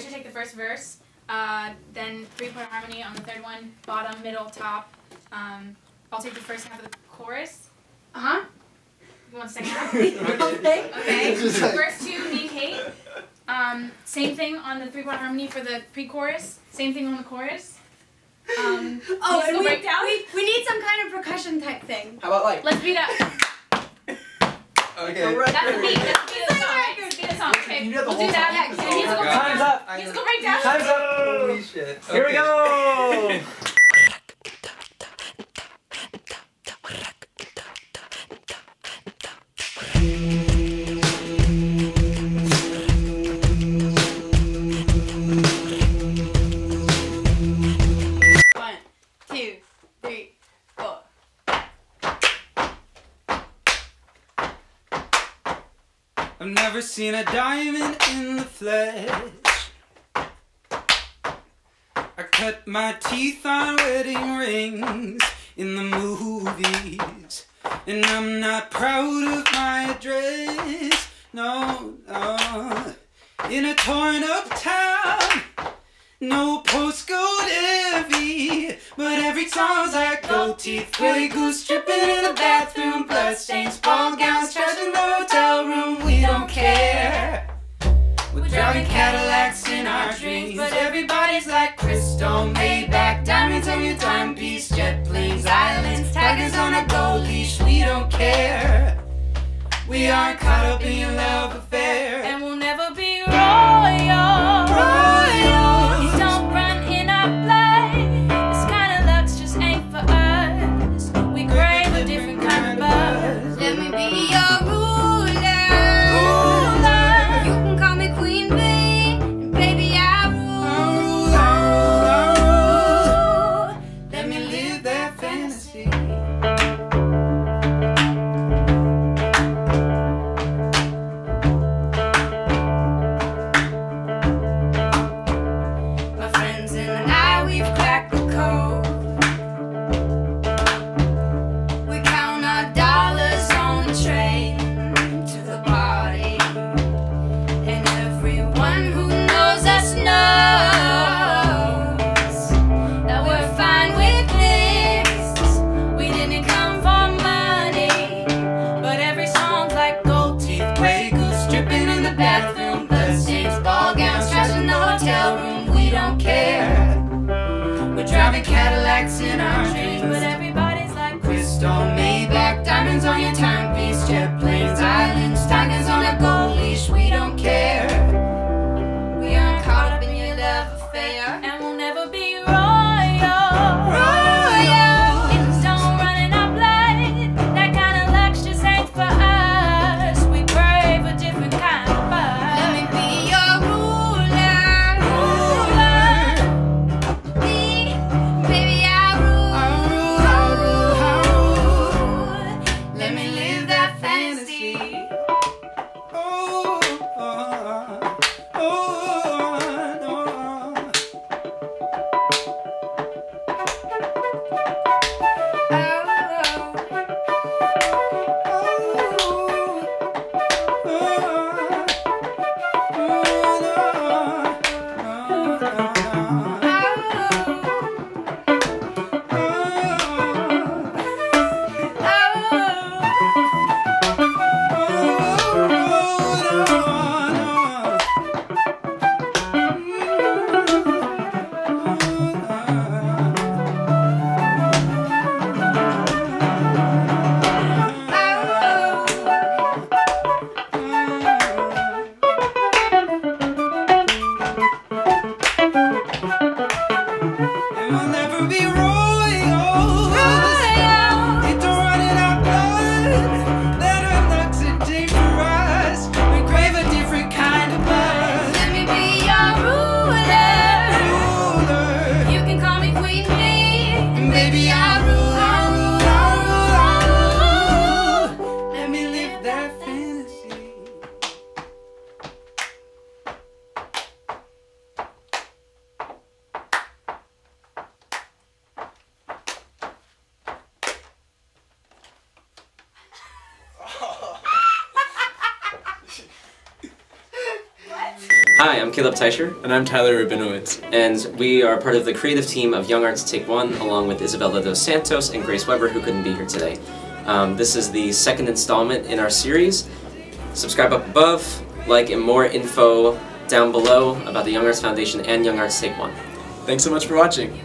Rich will take the first verse, uh, then three-part harmony on the third one, bottom, middle, top. Um, I'll take the first half of the chorus. Uh huh. You want the second half? okay. Okay. Just like- First two, me and Kate. Um, same thing on the three-part harmony for the pre-chorus. Same thing on the chorus. Um, Oh, and we, breakdown. we we need some kind of percussion type thing. How about like? Let's beat up. Okay. That's the beat. That's the beat of the song. Right? That's the beat of the song. Okay. You know the we'll whole do that. song. Yeah, Oh, musical Time's up. I- Musical breakdown. Time's up. Holy shit. Here we go. I've never seen a diamond in the flesh. I cut my teeth on wedding rings in the movies. And I'm not proud of my address. No, no. In a torn up town. No postcode envy, but every song's like teeth, gray goose dripping in the bathroom, bloodstains, ball gowns, trash in the hotel room. We don't care. We're driving Cadillacs in our dreams, but everybody's like crystal, Maybach, diamonds on your timepiece, jet planes, islands, tigers on a gold leash. We don't care. We aren't caught up in your love affair. In our dreams, But everybody's like Crystal Maybach, diamonds on your timepiece, jet planes, islands, tigers on a gold leash. We don't care. honesty. Música Hi, I'm Caleb Teicher, And I'm Tyler Rabinowitz. and we are part of the creative team of Young Arts Take One, along with Isabela dos Santos and Grace Weber, who couldn't be here today. Um, this is the second installment in our series. Subscribe up above, like and more info down below about the Young Arts Foundation and Young Arts Take One. Thanks so much for watching.